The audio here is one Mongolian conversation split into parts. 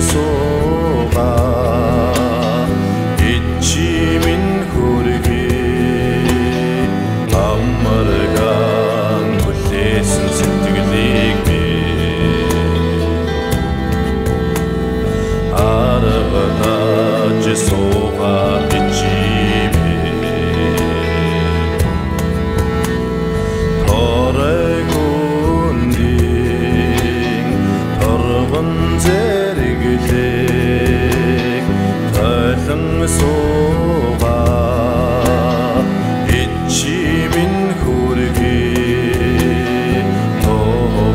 сууга ичи минь хүргээ амарган хүлээсэн сэтгэлийг би аргатаж сууга ичи зэрэглэх тойлон сууга. Ичи минь хүргээ тог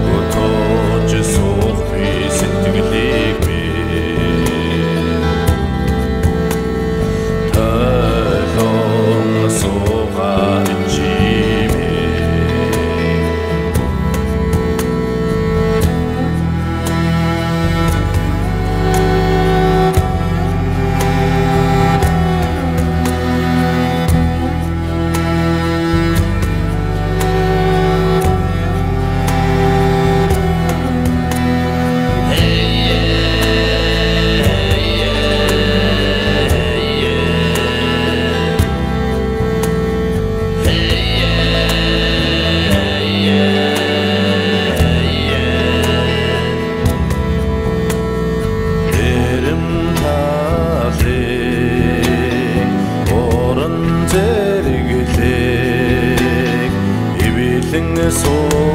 começou.